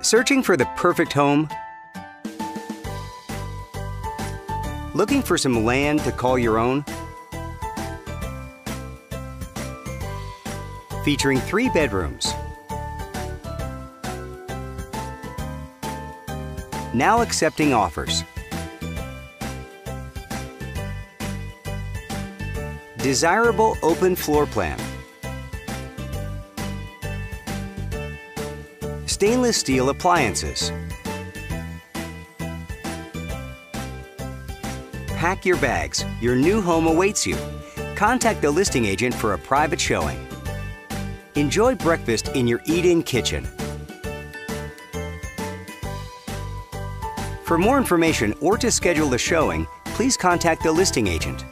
Searching for the perfect home? Looking for some land to call your own? Featuring three bedrooms. Now accepting offers. Desirable open floor plan. Stainless steel appliances. Pack your bags. Your new home awaits you. Contact the listing agent for a private showing. Enjoy breakfast in your eat-in kitchen. For more information or to schedule a showing, please contact the listing agent.